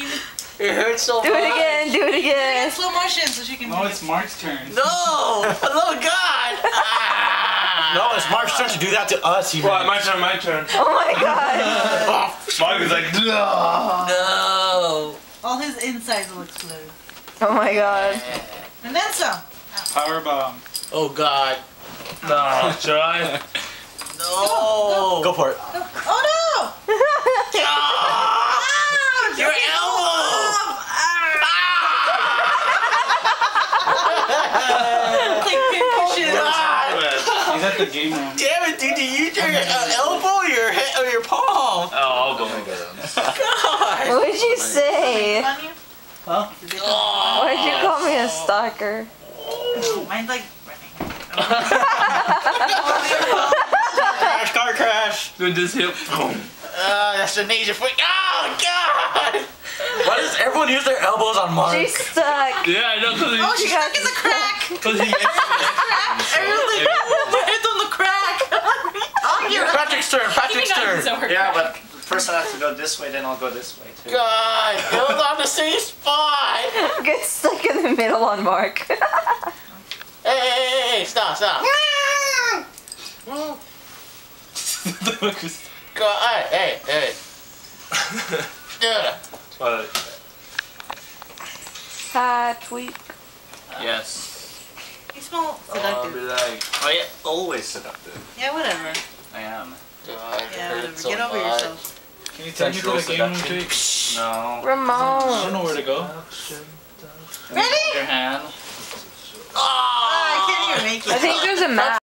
fine. It hurts so Do it again. Do it In again. slow motion so she can. No, it's Mark's turn. No! Oh God! Ah. No, it's Mark's turn to do that to us. You Right, my turn, my turn. Oh my god. Mark is like, no. No! All his insides will explode. Oh my god. And then some. Power bomb. Oh God! No, should I? No! Go for it. Oh no! Ah! Your elbow! Like concussion. God! At the game room. Damn it, dude! Did you use your uh, elbow or your head or your palm? Oh, I'll go and get him. God! What did you say? Huh? Oh. Why did you call me a stalker? No, mine's like running. Crash, car crash. Dude, just hit. Boom. Uh, that's the ninja foot. Oh God! Why does everyone use their elbows on Mark? She's stuck. Yeah, I know, cause Oh, he, she's stuck in the crack. cause he. I really my head's on the crack. oh, you're Patrick's turn. Patrick's turn. Yeah, but the person has to go this way, then I'll go this way too. God! It was on the same spot. Get stuck in the middle on Mark. Hey, hey, hey, hey! Stop, stop! God, hey, hey, hey! Yeah. But, Hi, tweet. Yes. You smell I'll be seductive. like, oh, I am always seductive. Yeah, whatever. I am. God, Yeah, whatever. so Get over much. yourself. Can you take me to the Sexual game room, seduction. Jake? No. I don't know where to go. Ready? Your hand. Oh, I can't even make it. I think there's a map.